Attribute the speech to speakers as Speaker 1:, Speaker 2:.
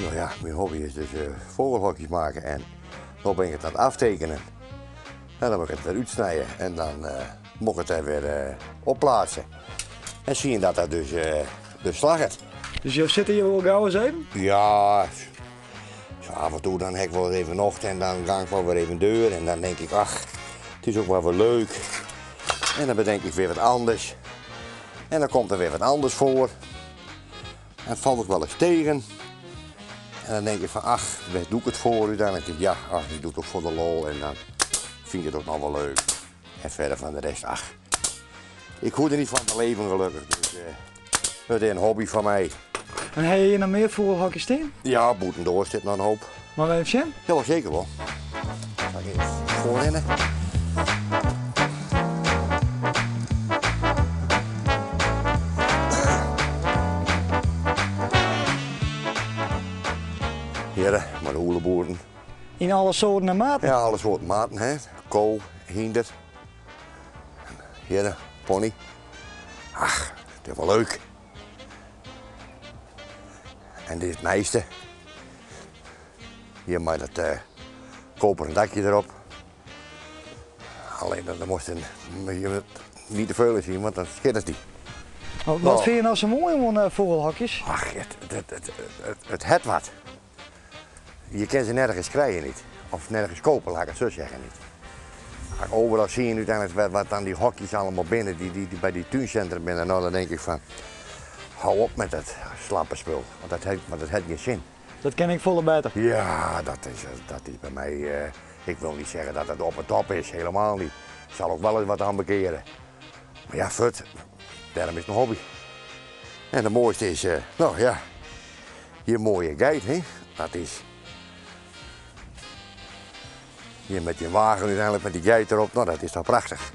Speaker 1: ja, mijn hobby is dus eh, vogelhokjes maken en dan ben ik het aan het aftekenen. En dan moet ik het weer uitsnijden en dan eh moet ik het er weer eh, opplaatsen. En zie je dat dat dus, dus slaggert.
Speaker 2: Dus je zit hier wel gauw eens even?
Speaker 1: Ja, zo af en toe dan heb ik wel even ochtend en dan ga ik wel weer even deur en dan denk ik, ach, het is ook wel weer leuk. En dan bedenk ik weer wat anders. En dan komt er weer wat anders voor. En valt ik wel eens tegen. En dan denk ik van, ach, waar doe ik het voor u? Dan denk ik, ja, ach, ik doe het ook voor de lol en dan vind je het ook nog wel leuk. En verder van de rest, ach, ik hoef er niet van te leven gelukkig. Dus eh, het is een hobby van mij.
Speaker 2: En heb je nog meer vogelhokjes staan?
Speaker 1: Ja, Boetendoor zit nog een hoop.
Speaker 2: Maar even zien.
Speaker 1: Ja, wel zeker wel. Zal ik even voorrennen? Heren, maar de hoelenboeren.
Speaker 2: In alle soorten en maten.
Speaker 1: Ja, alles wordt maten, hè. Kool, hinder. Heren, pony. Ach, het is wel leuk. En dit is het meeste. Hier maar dat eh, koperen dakje erop. Alleen dat moest een, je niet te veel zien, want dan schittert die.
Speaker 2: Wat,
Speaker 1: Nou.
Speaker 2: vind je nou zo mooi aan uh, vogelhokjes?
Speaker 1: Ach, het, het, het, het, het, het het wat. Je kan ze nergens krijgen niet. Of nergens kopen, laat ik het zo zeggen niet. Maar overal zie je uiteindelijk wat, wat dan die hokjes allemaal binnen, die, die, die bij die tuincentrum binnen. Nou, dan denk ik van, hou op met dat slappe spul, want dat heeft, want dat heeft geen zin.
Speaker 2: Dat ken ik volle beter.
Speaker 1: Ja, dat is, dat is bij mij, eh, ik wil niet zeggen dat het op het top is, helemaal niet. Ik zal ook wel eens wat aan bekeren. Maar ja, fut, daarom is het mijn hobby. En de mooiste is, eh, nou ja, je mooie guide, hè? dat is hier met je wagen uiteindelijk met die geit erop, nou dat is toch prachtig.